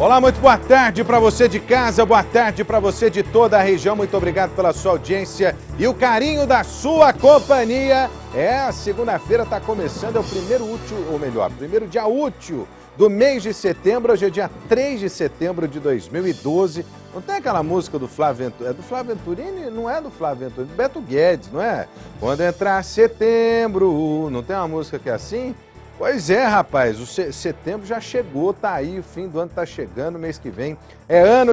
Olá, muito boa tarde para você de casa, boa tarde para você de toda a região. Muito obrigado pela sua audiência e o carinho da sua companhia. É, segunda-feira está começando, é o primeiro útil, ou melhor, primeiro dia útil do mês de setembro. Hoje é dia 3 de setembro de 2012. Não tem aquela música do Flávio Venturini? É do Flávio Venturini? Não é do Flávio Venturini, do Beto Guedes, não é? Quando entrar setembro, não tem uma música que é assim? Pois é, rapaz, o setembro já chegou, tá aí, o fim do ano tá chegando, mês que vem é ano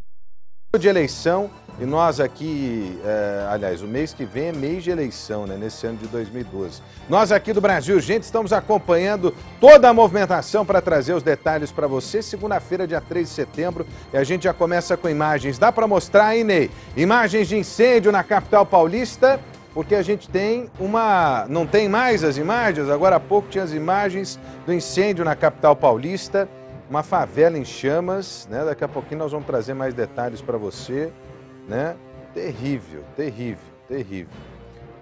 de eleição e nós aqui, é, aliás, o mês que vem é mês de eleição, né, nesse ano de 2012. Nós aqui do Brasil, gente, estamos acompanhando toda a movimentação para trazer os detalhes para você. Segunda-feira, dia 3 de setembro, e a gente já começa com imagens. Dá para mostrar aí, Ney? Imagens de incêndio na capital paulista porque a gente tem uma. Não tem mais as imagens, agora há pouco tinha as imagens do incêndio na capital paulista, uma favela em chamas, né? Daqui a pouquinho nós vamos trazer mais detalhes para você, né? Terrível, terrível, terrível.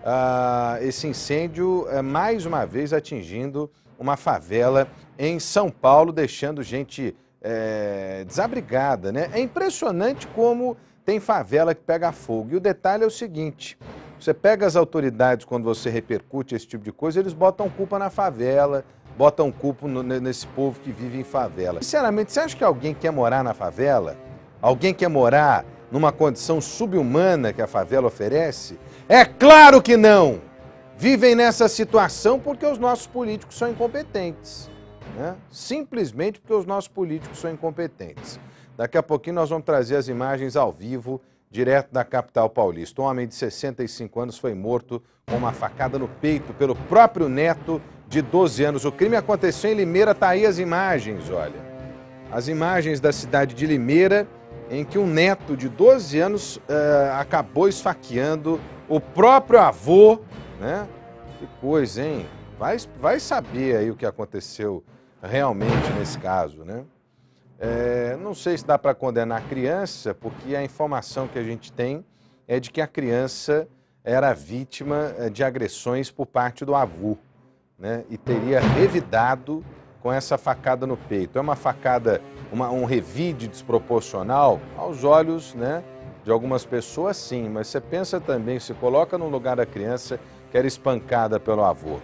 Ah, esse incêndio é mais uma vez atingindo uma favela em São Paulo, deixando gente é, desabrigada, né? É impressionante como tem favela que pega fogo. E o detalhe é o seguinte: você pega as autoridades quando você repercute esse tipo de coisa, eles botam culpa na favela, botam culpa no, nesse povo que vive em favela. Sinceramente, você acha que alguém quer morar na favela? Alguém quer morar numa condição subhumana que a favela oferece? É claro que não! Vivem nessa situação porque os nossos políticos são incompetentes. Né? Simplesmente porque os nossos políticos são incompetentes. Daqui a pouquinho nós vamos trazer as imagens ao vivo direto da capital paulista. Um homem de 65 anos foi morto com uma facada no peito pelo próprio neto de 12 anos. O crime aconteceu em Limeira, tá aí as imagens, olha. As imagens da cidade de Limeira, em que um neto de 12 anos uh, acabou esfaqueando o próprio avô, né? Que coisa, hein? Vai, vai saber aí o que aconteceu realmente nesse caso, né? É, não sei se dá para condenar a criança, porque a informação que a gente tem é de que a criança era vítima é, de agressões por parte do avô, né? E teria revidado com essa facada no peito. É uma facada, uma, um revide desproporcional aos olhos, né? De algumas pessoas, sim, mas você pensa também, se coloca no lugar da criança que era espancada pelo avô.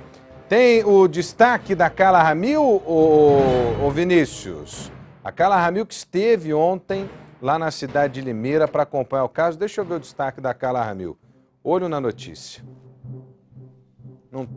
Tem o destaque da Carla Ramil, ô Vinícius? A Carla Ramil que esteve ontem lá na cidade de Limeira para acompanhar o caso. Deixa eu ver o destaque da Carla Ramil. Olho na notícia. Não...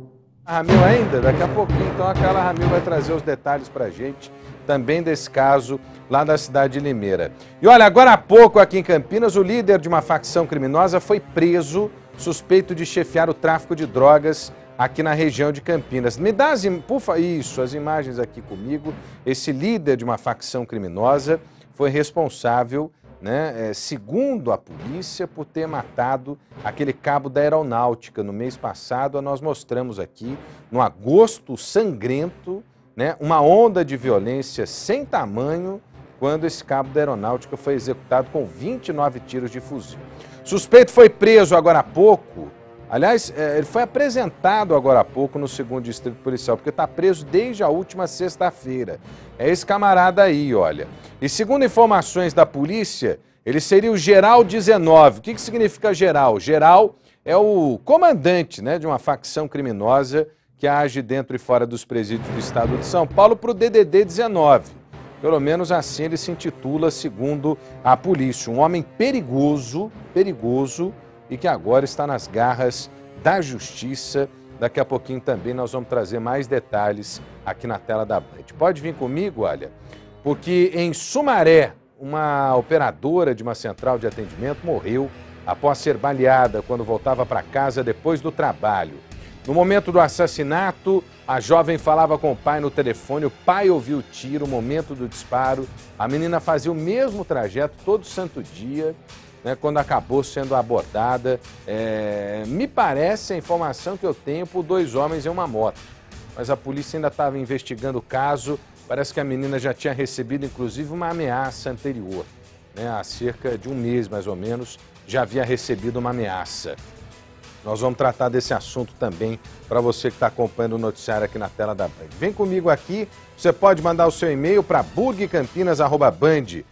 A Ramil ainda? Daqui a pouquinho, então, a Carla Ramil vai trazer os detalhes para a gente também desse caso lá da cidade de Limeira. E olha, agora há pouco aqui em Campinas, o líder de uma facção criminosa foi preso, suspeito de chefiar o tráfico de drogas aqui na região de Campinas. Me dá as, por, isso, as imagens aqui comigo. Esse líder de uma facção criminosa foi responsável, né, é, segundo a polícia, por ter matado aquele cabo da aeronáutica no mês passado. Nós mostramos aqui, no agosto sangrento, né, uma onda de violência sem tamanho quando esse cabo da aeronáutica foi executado com 29 tiros de fuzil. Suspeito foi preso agora há pouco Aliás, é, ele foi apresentado agora há pouco no segundo distrito policial, porque está preso desde a última sexta-feira. É esse camarada aí, olha. E segundo informações da polícia, ele seria o Geral 19. O que, que significa geral? Geral é o comandante né, de uma facção criminosa que age dentro e fora dos presídios do estado de São Paulo para o DDD 19. Pelo menos assim ele se intitula, segundo a polícia. Um homem perigoso, perigoso, e que agora está nas garras da justiça. Daqui a pouquinho também nós vamos trazer mais detalhes aqui na tela da Band. Pode vir comigo, olha, porque em Sumaré, uma operadora de uma central de atendimento morreu após ser baleada quando voltava para casa depois do trabalho. No momento do assassinato, a jovem falava com o pai no telefone, o pai ouviu o tiro, o momento do disparo. A menina fazia o mesmo trajeto todo santo dia né, quando acabou sendo abordada. É, me parece a informação que eu tenho por dois homens em uma moto. Mas a polícia ainda estava investigando o caso. Parece que a menina já tinha recebido, inclusive, uma ameaça anterior. Né, há cerca de um mês, mais ou menos, já havia recebido uma ameaça. Nós vamos tratar desse assunto também para você que está acompanhando o noticiário aqui na tela da Band. Vem comigo aqui, você pode mandar o seu e-mail para burgcampinas.band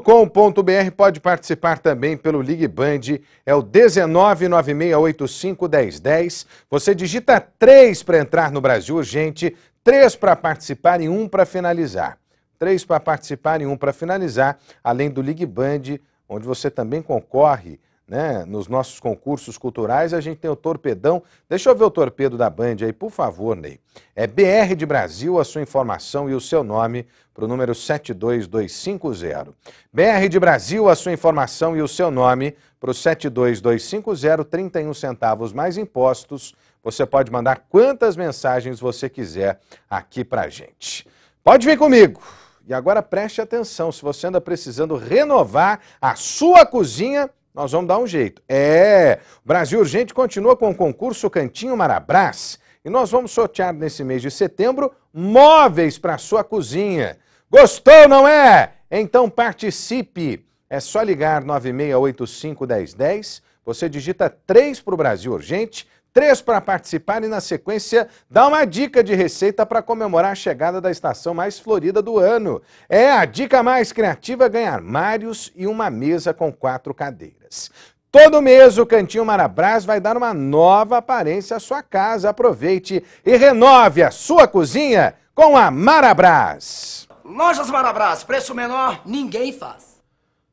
com.br pode participar também pelo Ligue Band, é o 19986851010. Você digita 3 para entrar no Brasil Urgente, 3 para participar e 1 para finalizar. 3 para participar e 1 para finalizar, além do Ligue Band, onde você também concorre né, nos nossos concursos culturais, a gente tem o torpedão. Deixa eu ver o torpedo da Band aí, por favor, Ney. É BR de Brasil, a sua informação e o seu nome para o número 72250. BR de Brasil, a sua informação e o seu nome para o 72250, 31 centavos mais impostos. Você pode mandar quantas mensagens você quiser aqui para gente. Pode vir comigo. E agora preste atenção, se você anda precisando renovar a sua cozinha, nós vamos dar um jeito. É, Brasil Urgente continua com o concurso Cantinho Marabras e nós vamos sortear nesse mês de setembro móveis para sua cozinha. Gostou, não é? Então participe. É só ligar 96851010, você digita 3 para o Brasil Urgente, Três para participar e, na sequência, dá uma dica de receita para comemorar a chegada da estação mais florida do ano. É a dica mais criativa ganhar armários e uma mesa com quatro cadeiras. Todo mês o Cantinho Marabras vai dar uma nova aparência à sua casa. Aproveite e renove a sua cozinha com a Marabras. Lojas Marabras, preço menor, ninguém faz.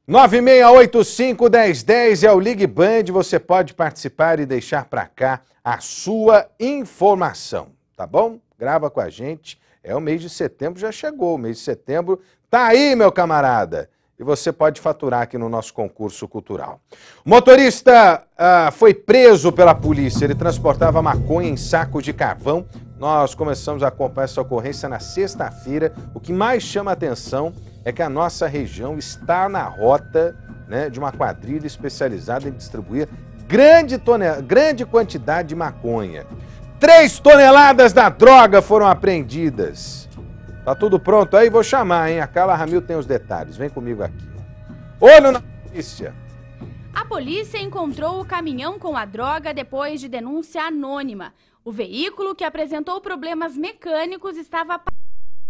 9685-1010 é o Ligue Band. Você pode participar e deixar para cá a sua informação, tá bom? Grava com a gente. É o mês de setembro, já chegou. O mês de setembro tá aí, meu camarada. E você pode faturar aqui no nosso concurso cultural. O motorista ah, foi preso pela polícia. Ele transportava maconha em saco de carvão. Nós começamos a acompanhar essa ocorrência na sexta-feira. O que mais chama a atenção é que a nossa região está na rota né, de uma quadrilha especializada em distribuir grande, tonel... grande quantidade de maconha. Três toneladas da droga foram apreendidas. Tá tudo pronto aí? Vou chamar, hein? A Carla Ramil tem os detalhes. Vem comigo aqui. Olho na polícia. A polícia encontrou o caminhão com a droga depois de denúncia anônima. O veículo, que apresentou problemas mecânicos, estava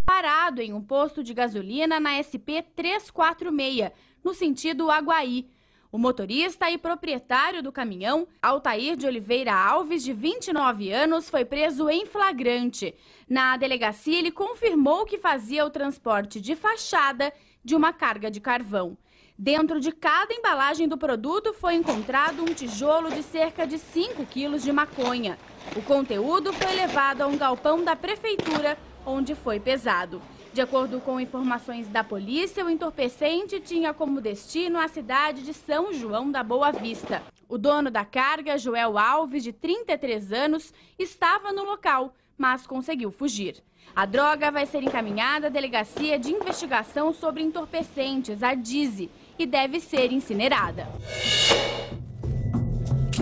parado em um posto de gasolina na SP 346, no sentido Aguaí. O motorista e proprietário do caminhão, Altair de Oliveira Alves, de 29 anos, foi preso em flagrante. Na delegacia, ele confirmou que fazia o transporte de fachada de uma carga de carvão. Dentro de cada embalagem do produto foi encontrado um tijolo de cerca de 5 quilos de maconha. O conteúdo foi levado a um galpão da prefeitura onde foi pesado. De acordo com informações da polícia, o entorpecente tinha como destino a cidade de São João da Boa Vista. O dono da carga, Joel Alves, de 33 anos, estava no local, mas conseguiu fugir. A droga vai ser encaminhada à Delegacia de Investigação sobre Entorpecentes, a DIZI, e deve ser incinerada.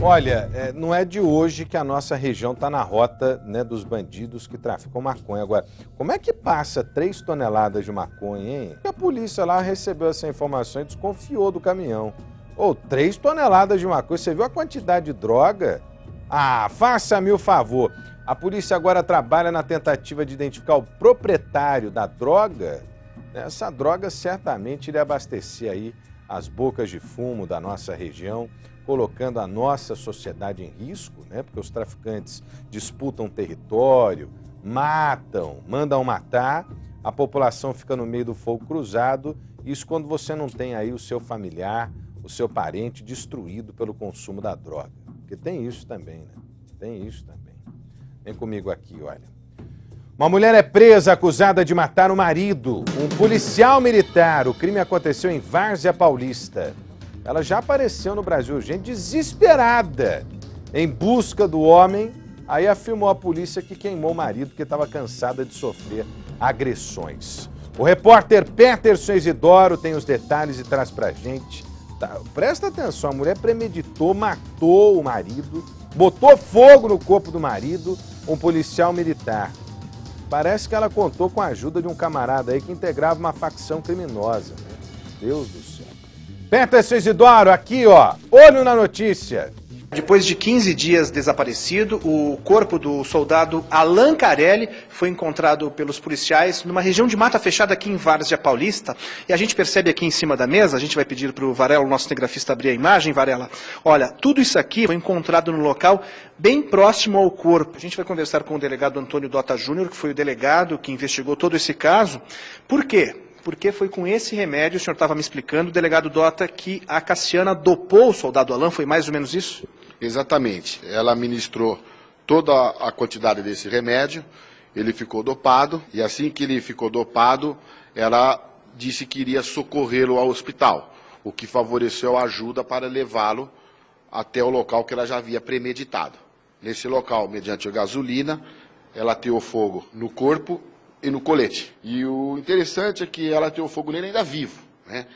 Olha, é, não é de hoje que a nossa região está na rota né, dos bandidos que traficam maconha. Agora, como é que passa 3 toneladas de maconha, hein? A polícia lá recebeu essa informação e desconfiou do caminhão. Ou oh, 3 toneladas de maconha, você viu a quantidade de droga? Ah, faça-me o favor. A polícia agora trabalha na tentativa de identificar o proprietário da droga. Essa droga certamente iria abastecer aí as bocas de fumo da nossa região colocando a nossa sociedade em risco, né? porque os traficantes disputam território, matam, mandam matar, a população fica no meio do fogo cruzado, isso quando você não tem aí o seu familiar, o seu parente destruído pelo consumo da droga. Porque tem isso também, né? Tem isso também. Vem comigo aqui, olha. Uma mulher é presa acusada de matar o marido, um policial militar. O crime aconteceu em Várzea Paulista. Ela já apareceu no Brasil, gente desesperada, em busca do homem. Aí afirmou a polícia que queimou o marido porque estava cansada de sofrer agressões. O repórter Peterson Isidoro tem os detalhes e traz pra gente. Tá, presta atenção, a mulher premeditou, matou o marido, botou fogo no corpo do marido, um policial militar. Parece que ela contou com a ajuda de um camarada aí que integrava uma facção criminosa. Deus do céu. Peterson Isidoro, aqui ó, olho na notícia. Depois de 15 dias desaparecido, o corpo do soldado Alan Carelli foi encontrado pelos policiais numa região de mata fechada aqui em Várzea Paulista. E a gente percebe aqui em cima da mesa, a gente vai pedir para o Varela, o nosso cinegrafista, abrir a imagem, Varela. Olha, tudo isso aqui foi encontrado no local bem próximo ao corpo. A gente vai conversar com o delegado Antônio Dota Júnior, que foi o delegado que investigou todo esse caso. Por quê? Porque foi com esse remédio, o senhor estava me explicando, o delegado Dota, que a Cassiana dopou o soldado Alain, foi mais ou menos isso? Exatamente. Ela ministrou toda a quantidade desse remédio, ele ficou dopado, e assim que ele ficou dopado, ela disse que iria socorrê-lo ao hospital, o que favoreceu a ajuda para levá-lo até o local que ela já havia premeditado. Nesse local, mediante a gasolina, ela teou fogo no corpo e no colete. E o interessante é que ela tem o fogo nele ainda vivo, né?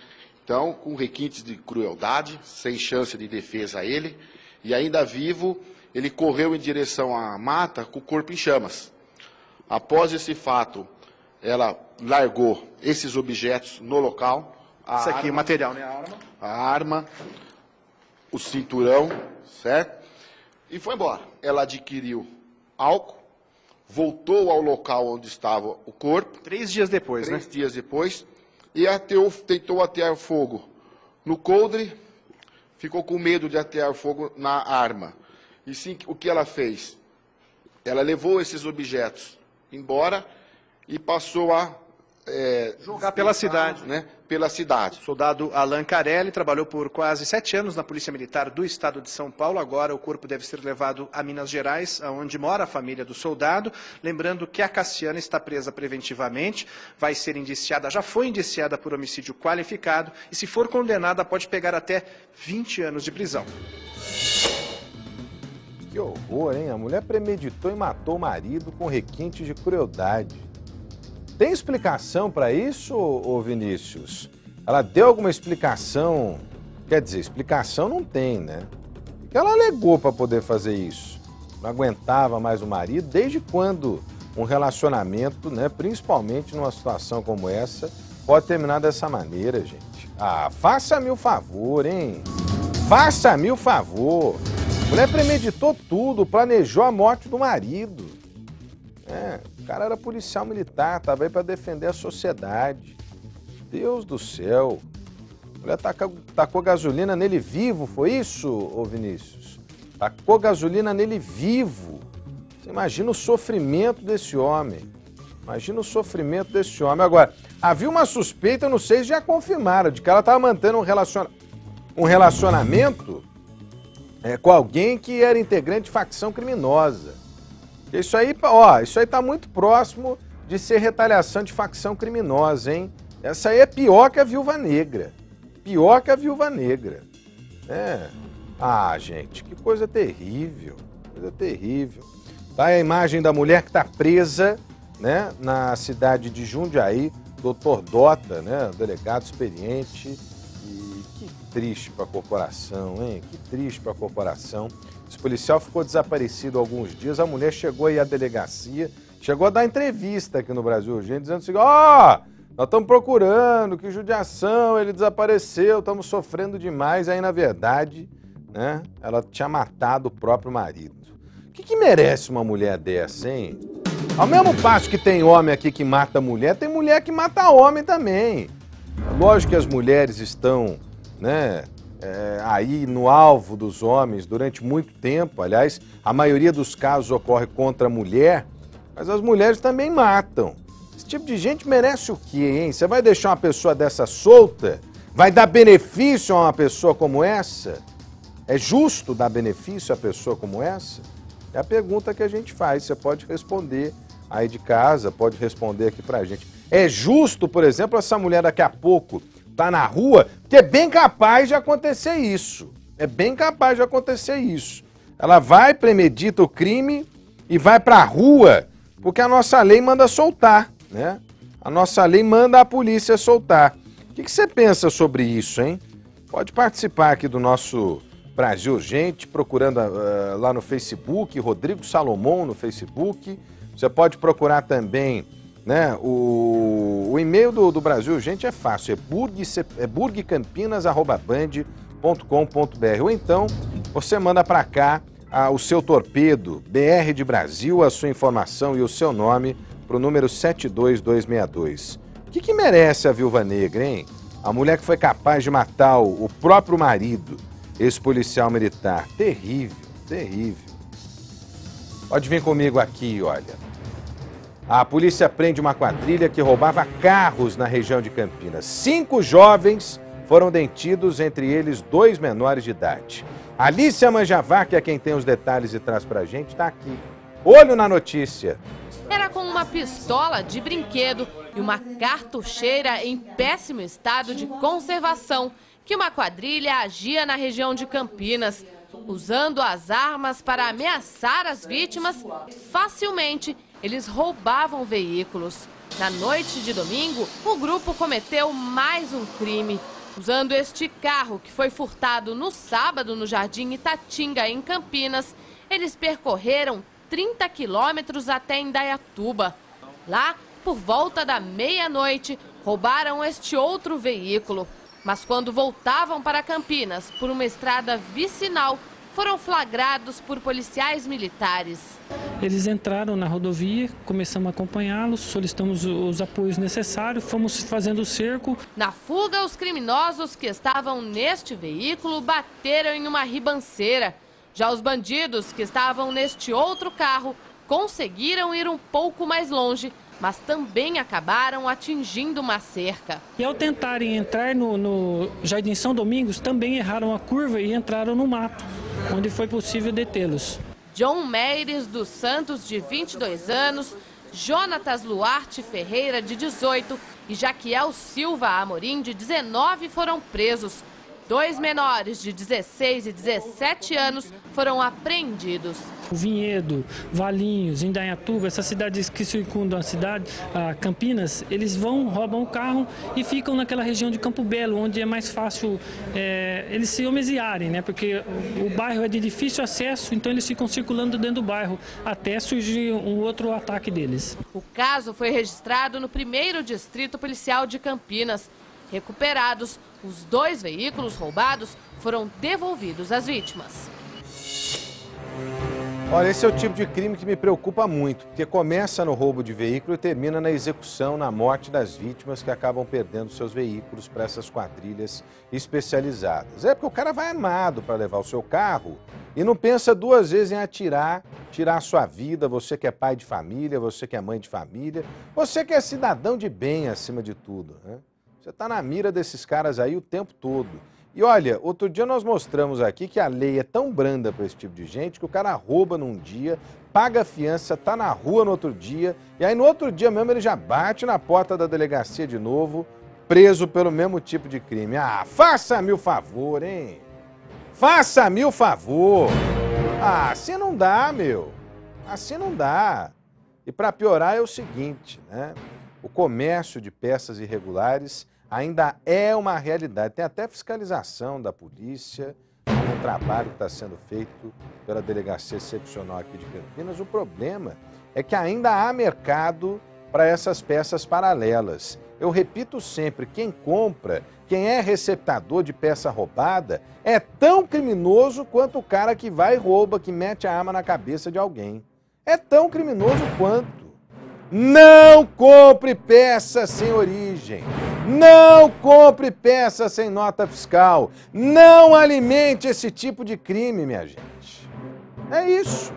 Então, com requintes de crueldade, sem chance de defesa a ele, e ainda vivo, ele correu em direção à mata com o corpo em chamas. Após esse fato, ela largou esses objetos no local. Isso aqui, o material, né? A arma. A arma, o cinturão, certo? E foi embora. Ela adquiriu álcool, voltou ao local onde estava o corpo. Três dias depois, três né? dias depois. E ateou, tentou atear fogo no coldre, ficou com medo de atear fogo na arma. E sim, o que ela fez? Ela levou esses objetos embora e passou a é, jogar pela cidade. Né? Pela cidade. O soldado Alan Carelli trabalhou por quase sete anos na Polícia Militar do Estado de São Paulo. Agora o corpo deve ser levado a Minas Gerais, onde mora a família do soldado. Lembrando que a Cassiana está presa preventivamente, vai ser indiciada, já foi indiciada por homicídio qualificado e, se for condenada, pode pegar até 20 anos de prisão. Que horror, hein? A mulher premeditou e matou o marido com requinte de crueldade. Tem explicação para isso, ô Vinícius? Ela deu alguma explicação? Quer dizer, explicação não tem, né? O que ela alegou para poder fazer isso? Não aguentava mais o marido? Desde quando um relacionamento, né, principalmente numa situação como essa, pode terminar dessa maneira, gente? Ah, faça-me o favor, hein? Faça-me o favor. A mulher premeditou tudo, planejou a morte do marido. É, o cara era policial militar, estava aí para defender a sociedade. Deus do céu. A mulher tacou, tacou gasolina nele vivo, foi isso, ô Vinícius? Tacou gasolina nele vivo. Você imagina o sofrimento desse homem. Imagina o sofrimento desse homem. Agora, havia uma suspeita, não sei se já confirmaram, de que ela estava mantendo um, relaciona... um relacionamento é, com alguém que era integrante de facção criminosa. Isso aí, ó, isso aí tá muito próximo de ser retaliação de facção criminosa, hein? Essa aí é pior que a Viúva Negra. Pior que a Viúva Negra. É. Ah, gente, que coisa terrível. Coisa terrível. Tá aí a imagem da mulher que está presa, né, na cidade de Jundiaí, doutor Dota, né, delegado experiente. E que triste para a corporação, hein? Que triste para a corporação. Esse policial ficou desaparecido alguns dias. A mulher chegou aí à delegacia, chegou a dar entrevista aqui no Brasil Urgente, dizendo assim: ó, oh, nós estamos procurando, que judiação, ele desapareceu, estamos sofrendo demais. Aí, na verdade, né, ela tinha matado o próprio marido. O que, que merece uma mulher dessa, hein? Ao mesmo passo que tem homem aqui que mata mulher, tem mulher que mata homem também. Lógico que as mulheres estão, né, é, aí no alvo dos homens durante muito tempo. Aliás, a maioria dos casos ocorre contra a mulher, mas as mulheres também matam. Esse tipo de gente merece o quê, hein? Você vai deixar uma pessoa dessa solta? Vai dar benefício a uma pessoa como essa? É justo dar benefício a pessoa como essa? É a pergunta que a gente faz. Você pode responder aí de casa, pode responder aqui pra gente. É justo, por exemplo, essa mulher daqui a pouco tá na rua, que é bem capaz de acontecer isso. É bem capaz de acontecer isso. Ela vai, premedita o crime e vai para a rua, porque a nossa lei manda soltar, né? A nossa lei manda a polícia soltar. O que, que você pensa sobre isso, hein? Pode participar aqui do nosso Brasil Urgente, procurando uh, lá no Facebook, Rodrigo Salomão no Facebook. Você pode procurar também né? O, o e-mail do, do Brasil Gente é fácil, é, é burgcampinas.band.com.br ou então você manda para cá ah, o seu torpedo, BR de Brasil, a sua informação e o seu nome para o número 72262. O que, que merece a viúva negra, hein? A mulher que foi capaz de matar o, o próprio marido, esse policial militar. Terrível, terrível. Pode vir comigo aqui, olha. A polícia prende uma quadrilha que roubava carros na região de Campinas. Cinco jovens foram detidos, entre eles dois menores de idade. Alicia Manjavá, que é quem tem os detalhes e traz pra gente, está aqui. Olho na notícia. Era com uma pistola de brinquedo e uma cartucheira em péssimo estado de conservação que uma quadrilha agia na região de Campinas. Usando as armas para ameaçar as vítimas, facilmente eles roubavam veículos. Na noite de domingo, o grupo cometeu mais um crime. Usando este carro, que foi furtado no sábado no Jardim Itatinga, em Campinas, eles percorreram 30 quilômetros até Indaiatuba. Lá, por volta da meia-noite, roubaram este outro veículo. Mas quando voltavam para Campinas por uma estrada vicinal, foram flagrados por policiais militares. Eles entraram na rodovia, começamos a acompanhá-los, solicitamos os apoios necessários, fomos fazendo o cerco. Na fuga, os criminosos que estavam neste veículo bateram em uma ribanceira. Já os bandidos que estavam neste outro carro conseguiram ir um pouco mais longe, mas também acabaram atingindo uma cerca. E ao tentarem entrar no, no Jardim São Domingos, também erraram a curva e entraram no mato, onde foi possível detê-los. John Meires dos Santos, de 22 anos, Jonatas Luarte Ferreira, de 18 e Jaquiel Silva Amorim, de 19, foram presos. Dois menores de 16 e 17 anos foram apreendidos. Vinhedo, Valinhos, Indaiatuba, essas cidades que circundam a cidade, a Campinas, eles vão, roubam o carro e ficam naquela região de Campo Belo, onde é mais fácil é, eles se homeziarem, né? Porque o bairro é de difícil acesso, então eles ficam circulando dentro do bairro até surgir um outro ataque deles. O caso foi registrado no primeiro distrito policial de Campinas. Recuperados, os dois veículos roubados foram devolvidos às vítimas. Olha, esse é o tipo de crime que me preocupa muito, porque começa no roubo de veículo e termina na execução, na morte das vítimas que acabam perdendo seus veículos para essas quadrilhas especializadas. É porque o cara vai armado para levar o seu carro e não pensa duas vezes em atirar, tirar a sua vida, você que é pai de família, você que é mãe de família, você que é cidadão de bem acima de tudo. Né? Você está na mira desses caras aí o tempo todo. E olha, outro dia nós mostramos aqui que a lei é tão branda para esse tipo de gente que o cara rouba num dia, paga a fiança, tá na rua no outro dia, e aí no outro dia mesmo ele já bate na porta da delegacia de novo, preso pelo mesmo tipo de crime. Ah, faça-me o favor, hein? Faça-me o favor. Ah, assim não dá, meu. Assim não dá. E para piorar é o seguinte, né? O comércio de peças irregulares ainda é uma realidade. Tem até fiscalização da polícia, um trabalho que está sendo feito pela Delegacia Seccional aqui de Campinas. O problema é que ainda há mercado para essas peças paralelas. Eu repito sempre, quem compra, quem é receptador de peça roubada, é tão criminoso quanto o cara que vai e rouba, que mete a arma na cabeça de alguém. É tão criminoso quanto. Não compre peça sem origem. Não compre peça sem nota fiscal. Não alimente esse tipo de crime, minha gente. É isso.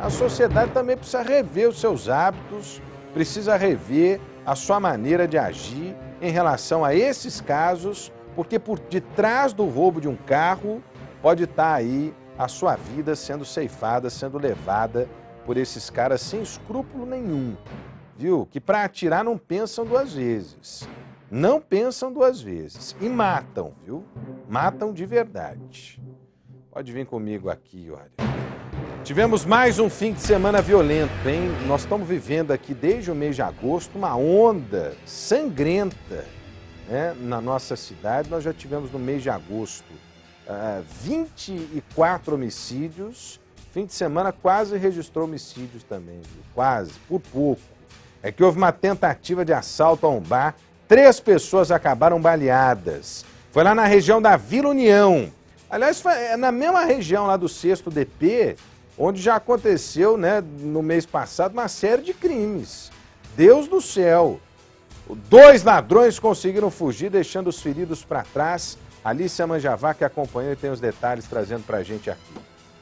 A sociedade também precisa rever os seus hábitos, precisa rever a sua maneira de agir em relação a esses casos, porque por detrás do roubo de um carro pode estar aí a sua vida sendo ceifada, sendo levada por esses caras sem escrúpulo nenhum viu? Que para atirar não pensam duas vezes. Não pensam duas vezes. E matam, viu? Matam de verdade. Pode vir comigo aqui, olha. Tivemos mais um fim de semana violento, hein? Nós estamos vivendo aqui desde o mês de agosto uma onda sangrenta né? na nossa cidade. Nós já tivemos no mês de agosto uh, ah, 24 homicídios. Fim de semana quase registrou homicídios também, viu? quase, por pouco é que houve uma tentativa de assalto a um bar, três pessoas acabaram baleadas. Foi lá na região da Vila União. Aliás, é na mesma região lá do 6 DP, onde já aconteceu, né, no mês passado, uma série de crimes. Deus do céu! Dois ladrões conseguiram fugir, deixando os feridos para trás. Alicia Manjavá, que acompanhou e tem os detalhes trazendo para a gente aqui.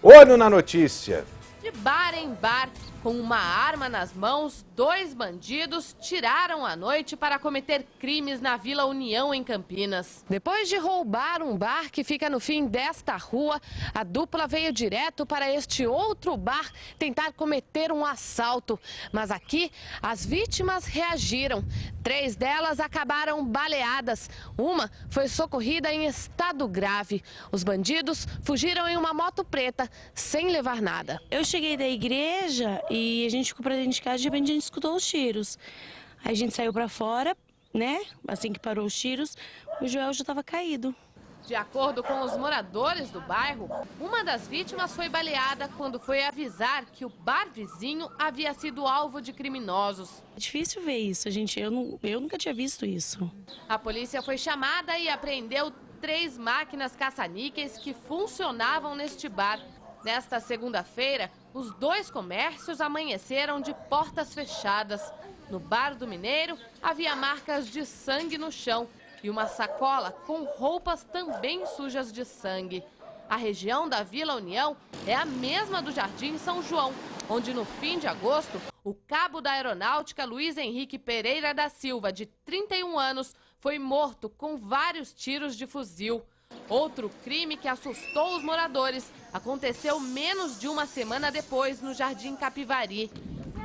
Olho na notícia! De bar em bar, com uma arma nas mãos, dois bandidos tiraram a noite para cometer crimes na Vila União, em Campinas. Depois de roubar um bar que fica no fim desta rua, a dupla veio direto para este outro bar tentar cometer um assalto. Mas aqui, as vítimas reagiram. Três delas acabaram baleadas. Uma foi socorrida em estado grave. Os bandidos fugiram em uma moto preta, sem levar nada. Eu cheguei da igreja e a gente ficou pra dentro de casa, de repente a gente escutou os tiros. Aí a gente saiu pra fora, né? Assim que parou os tiros, o Joel já estava caído. De acordo com os moradores do bairro, uma das vítimas foi baleada quando foi avisar que o bar vizinho havia sido alvo de criminosos. É difícil ver isso, gente. Eu, não, eu nunca tinha visto isso. A polícia foi chamada e apreendeu três máquinas caça-níqueis que funcionavam neste bar. Nesta segunda-feira, os dois comércios amanheceram de portas fechadas. No bar do Mineiro, havia marcas de sangue no chão e uma sacola com roupas também sujas de sangue. A região da Vila União é a mesma do Jardim São João, onde no fim de agosto, o cabo da aeronáutica Luiz Henrique Pereira da Silva, de 31 anos, foi morto com vários tiros de fuzil. Outro crime que assustou os moradores aconteceu menos de uma semana depois no Jardim Capivari.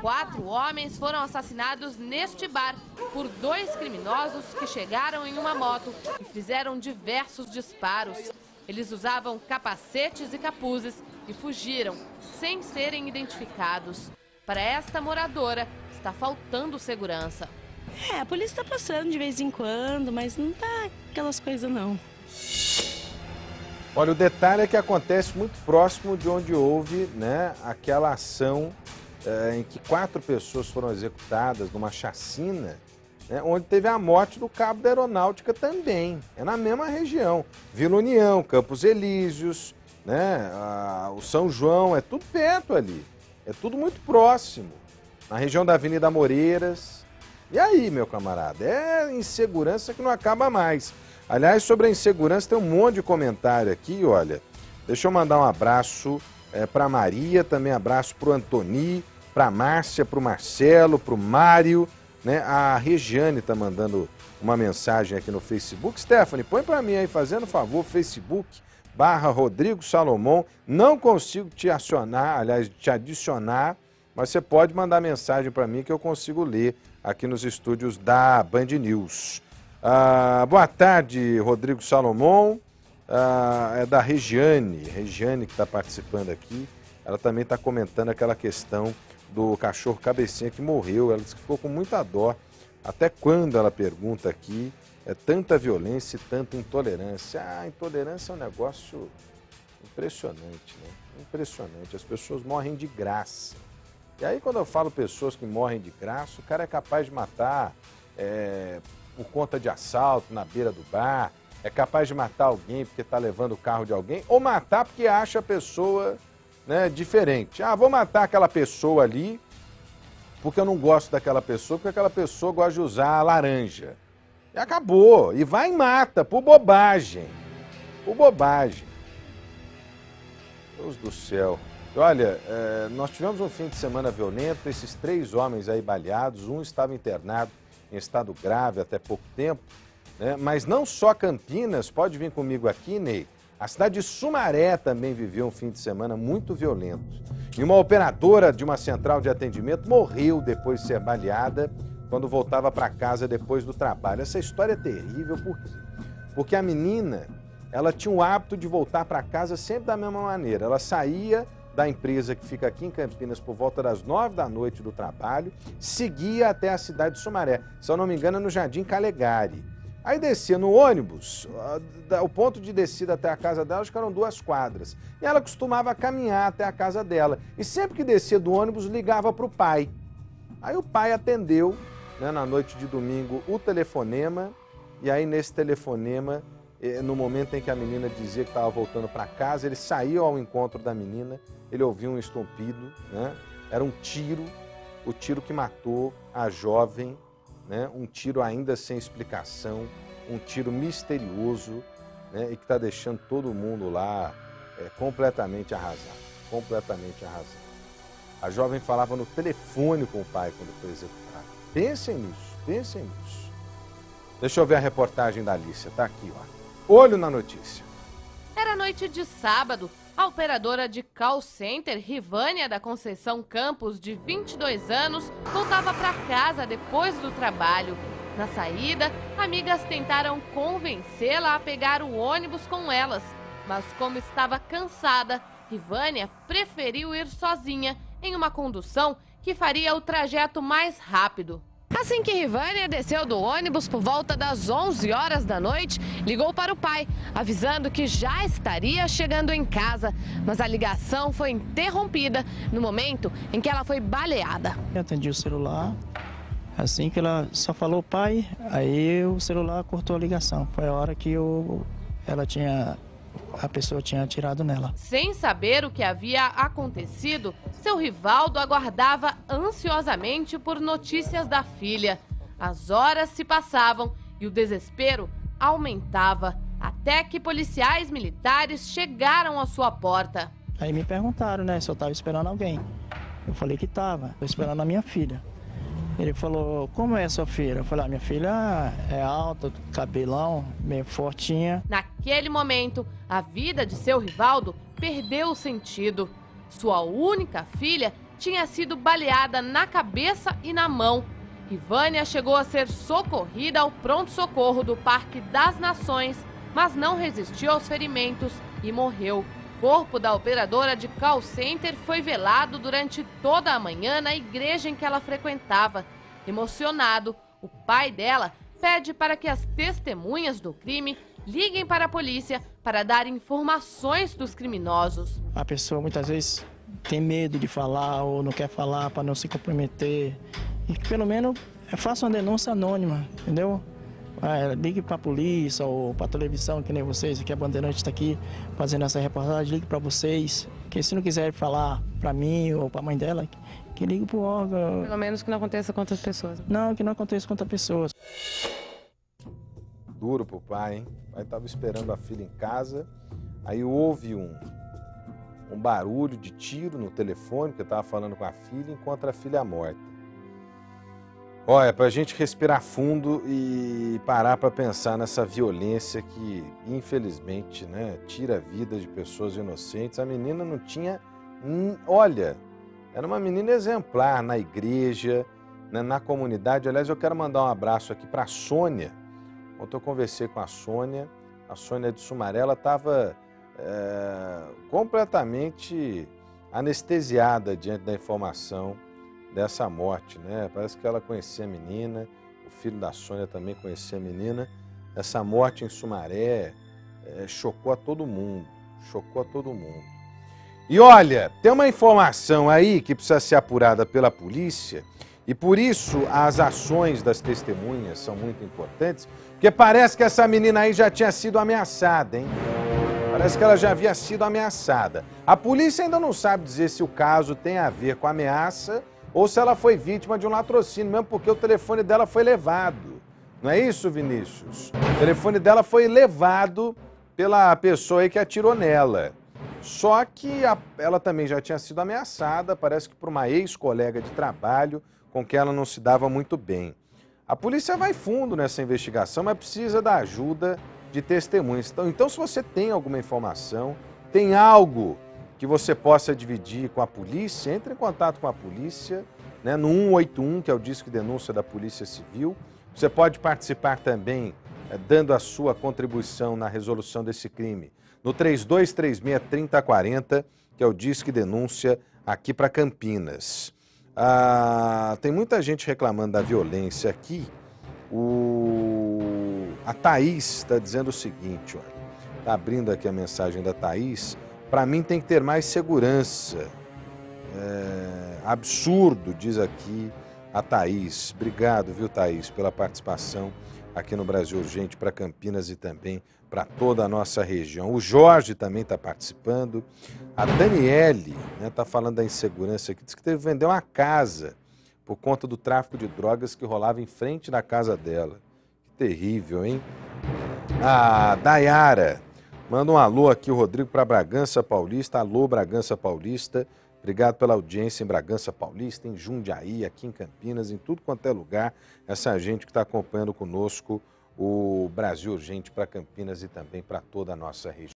Quatro homens foram assassinados neste bar por dois criminosos que chegaram em uma moto e fizeram diversos disparos. Eles usavam capacetes e capuzes e fugiram sem serem identificados. Para esta moradora, está faltando segurança. É, a polícia está passando de vez em quando, mas não tá aquelas coisas não. Olha, o detalhe é que acontece muito próximo de onde houve né, aquela ação é, em que quatro pessoas foram executadas numa chacina, né, onde teve a morte do cabo da aeronáutica também. É na mesma região. Vila União, Campos Elíseos, né, a, o São João, é tudo perto ali. É tudo muito próximo. Na região da Avenida Moreiras. E aí, meu camarada? É insegurança que não acaba mais. Aliás, sobre a insegurança, tem um monte de comentário aqui, olha. Deixa eu mandar um abraço é, para Maria, também abraço para o Antoni, para Márcia, para o Marcelo, para o Mário. Né? A Regiane está mandando uma mensagem aqui no Facebook. Stephanie, põe para mim aí, fazendo favor, Facebook, barra Rodrigo Salomão. Não consigo te acionar, aliás, te adicionar, mas você pode mandar mensagem para mim que eu consigo ler aqui nos estúdios da Band News. Ah, boa tarde, Rodrigo Salomão. Ah, é da Regiane, Regiane que está participando aqui. Ela também está comentando aquela questão do cachorro cabecinha que morreu. Ela disse que ficou com muita dó. Até quando ela pergunta aqui? É tanta violência e tanta intolerância. Ah, intolerância é um negócio impressionante, né? Impressionante. As pessoas morrem de graça. E aí, quando eu falo pessoas que morrem de graça, o cara é capaz de matar é, por conta de assalto na beira do bar, é capaz de matar alguém porque está levando o carro de alguém, ou matar porque acha a pessoa né, diferente. Ah, vou matar aquela pessoa ali porque eu não gosto daquela pessoa, porque aquela pessoa gosta de usar a laranja. E acabou. E vai e mata, por bobagem. Por bobagem. Deus do céu. Olha, é, nós tivemos um fim de semana violento, esses três homens aí baleados, um estava internado em estado grave até pouco tempo, né? mas não só Campinas, pode vir comigo aqui, Ney, a cidade de Sumaré também viveu um fim de semana muito violento. E uma operadora de uma central de atendimento morreu depois de ser baleada quando voltava para casa depois do trabalho. Essa história é terrível por quê? Porque a menina, ela tinha o hábito de voltar para casa sempre da mesma maneira. Ela saía da empresa que fica aqui em Campinas por volta das nove da noite do trabalho, seguia até a cidade de Sumaré, se eu não me engano, no Jardim Calegari. Aí descia no ônibus, o ponto de descida até a casa dela, acho que eram duas quadras. E ela costumava caminhar até a casa dela. E sempre que descia do ônibus, ligava para o pai. Aí o pai atendeu, né, na noite de domingo, o telefonema. E aí, nesse telefonema, no momento em que a menina dizia que estava voltando para casa, ele saiu ao encontro da menina, ele ouviu um estompido, né? era um tiro, o tiro que matou a jovem, né? um tiro ainda sem explicação, um tiro misterioso né? e que está deixando todo mundo lá é, completamente arrasado, completamente arrasado. A jovem falava no telefone com o pai quando foi executado. Pensem nisso, pensem nisso. Deixa eu ver a reportagem da Alicia, tá aqui, ó. Olho na notícia. Era noite de sábado. A operadora de call center, Rivânia da Conceição Campos, de 22 anos, voltava para casa depois do trabalho. Na saída, amigas tentaram convencê-la a pegar o ônibus com elas, mas como estava cansada, Rivânia preferiu ir sozinha em uma condução que faria o trajeto mais rápido. Assim que Rivânia desceu do ônibus por volta das 11 horas da noite, ligou para o pai, avisando que já estaria chegando em casa. Mas a ligação foi interrompida no momento em que ela foi baleada. Eu atendi o celular, assim que ela só falou pai, aí o celular cortou a ligação. Foi a hora que eu, ela tinha a pessoa tinha atirado nela. Sem saber o que havia acontecido, seu Rivaldo aguardava ansiosamente por notícias da filha. As horas se passavam e o desespero aumentava, até que policiais militares chegaram à sua porta. Aí me perguntaram, né, se eu estava esperando alguém. Eu falei que estava, estou esperando a minha filha. Ele falou, como é sua filha? Eu falei, ah, minha filha é alta, cabelão, meio fortinha. Naquele momento, a vida de seu Rivaldo perdeu o sentido. Sua única filha tinha sido baleada na cabeça e na mão. Rivânia chegou a ser socorrida ao pronto-socorro do Parque das Nações, mas não resistiu aos ferimentos e morreu. Corpo da operadora de call center foi velado durante toda a manhã na igreja em que ela frequentava. Emocionado, o pai dela pede para que as testemunhas do crime liguem para a polícia para dar informações dos criminosos. A pessoa muitas vezes tem medo de falar ou não quer falar para não se comprometer. E que pelo menos faça uma denúncia anônima, entendeu? Ah, ligue para a polícia ou para a televisão, que nem vocês, que a Bandeirante está aqui fazendo essa reportagem, ligue para vocês. Que se não quiser falar para mim ou para a mãe dela, que ligue para o órgão. Pelo menos que não aconteça com outras pessoas. Não, que não aconteça com outras pessoas. Duro pro pai, hein? O pai estava esperando a filha em casa, aí houve um, um barulho de tiro no telefone, que eu estava falando com a filha, encontra a filha morta. Olha, para a gente respirar fundo e parar para pensar nessa violência que, infelizmente, né, tira a vida de pessoas inocentes. A menina não tinha. Olha, era uma menina exemplar na igreja, né, na comunidade. Aliás, eu quero mandar um abraço aqui para a Sônia. Ontem eu conversei com a Sônia. A Sônia de Sumaré, ela estava é, completamente anestesiada diante da informação dessa morte, né? Parece que ela conhecia a menina, o filho da Sônia também conhecia a menina. Essa morte em Sumaré é, chocou a todo mundo, chocou a todo mundo. E olha, tem uma informação aí que precisa ser apurada pela polícia e por isso as ações das testemunhas são muito importantes, porque parece que essa menina aí já tinha sido ameaçada, hein? Parece que ela já havia sido ameaçada. A polícia ainda não sabe dizer se o caso tem a ver com ameaça ou se ela foi vítima de um latrocínio, mesmo porque o telefone dela foi levado. Não é isso, Vinícius? O telefone dela foi levado pela pessoa aí que atirou nela. Só que a, ela também já tinha sido ameaçada, parece que por uma ex-colega de trabalho com quem ela não se dava muito bem. A polícia vai fundo nessa investigação, mas precisa da ajuda de testemunhas. Então, então se você tem alguma informação, tem algo que você possa dividir com a polícia, entre em contato com a polícia, né, no 181, que é o disco de denúncia da Polícia Civil. Você pode participar também é, dando a sua contribuição na resolução desse crime no 3236-3040, que é o disco de denúncia aqui para Campinas. Ah, tem muita gente reclamando da violência aqui. O... A Thaís está dizendo o seguinte, olha. Está abrindo aqui a mensagem da Thaís. Para mim tem que ter mais segurança. É, absurdo, diz aqui a Thaís. Obrigado, viu, Thaís, pela participação aqui no Brasil Urgente para Campinas e também para toda a nossa região. O Jorge também está participando. A Daniele está né, tá falando da insegurança aqui, diz que teve que vender uma casa por conta do tráfico de drogas que rolava em frente da casa dela. Que terrível, hein? A Dayara manda um alô aqui, Rodrigo, para Bragança Paulista. Alô, Bragança Paulista. Obrigado pela audiência em Bragança Paulista, em Jundiaí, aqui em Campinas, em tudo quanto é lugar. Essa gente que está acompanhando conosco o Brasil Urgente para Campinas e também para toda a nossa região.